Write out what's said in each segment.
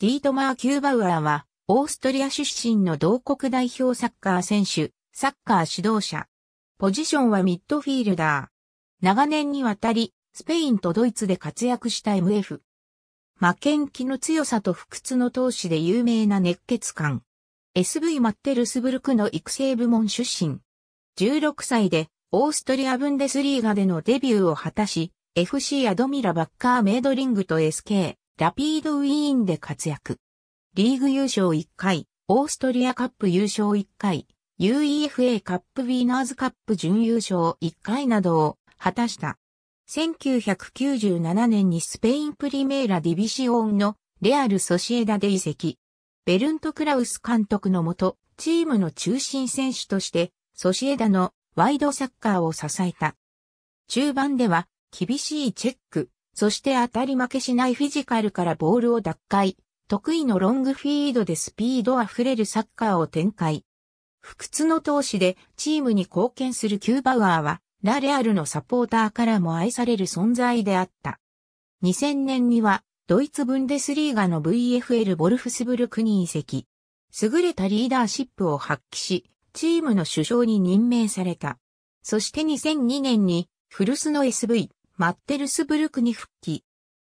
ディートマー・キューバウアーは、オーストリア出身の同国代表サッカー選手、サッカー指導者。ポジションはミッドフィールダー。長年にわたり、スペインとドイツで活躍した MF。負けん気の強さと不屈の闘志で有名な熱血漢。SV マッテルスブルクの育成部門出身。16歳でオーストリアブンデスリーガでのデビューを果たし、FC アドミラバッカーメイドリングと SK ラピードウィーンで活躍。リーグ優勝1回、オーストリアカップ優勝1回、UEFA カップビーナーズカップ準優勝1回などを果たした。1997年にスペインプリメーラディビシオンのレアル・ソシエダで移籍。ベルント・クラウス監督のもと、チームの中心選手として、ソシエダのワイドサッカーを支えた。中盤では、厳しいチェック、そして当たり負けしないフィジカルからボールを奪回、得意のロングフィードでスピードあふれるサッカーを展開。不屈の闘志でチームに貢献するキューバウアーは、ラレアルのサポーターからも愛される存在であった。2000年には、ドイツブンデスリーガの VFL ボルフスブルクに移籍。優れたリーダーシップを発揮し、チームの首相に任命された。そして2002年に、フルスの SV、マッテルスブルクに復帰。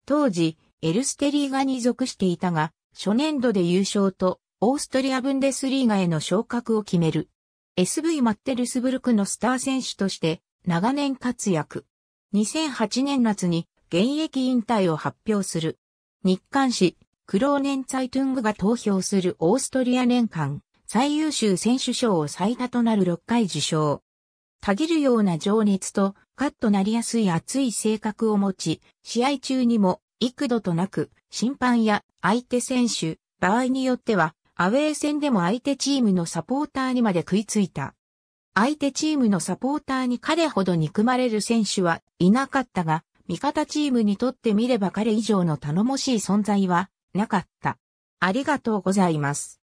当時、エルステリーガに属していたが、初年度で優勝と、オーストリアブンデスリーガへの昇格を決める。SV マッテルスブルクのスター選手として、長年活躍。2008年夏に現役引退を発表する。日刊誌、クローネンツァイトゥングが投票するオーストリア年間最優秀選手賞を最多となる6回受賞。たぎるような情熱とカッとなりやすい熱い性格を持ち、試合中にも幾度となく審判や相手選手、場合によってはアウェー戦でも相手チームのサポーターにまで食いついた。相手チームのサポーターに彼ほど憎まれる選手はいなかったが、味方チームにとってみれば彼以上の頼もしい存在はなかった。ありがとうございます。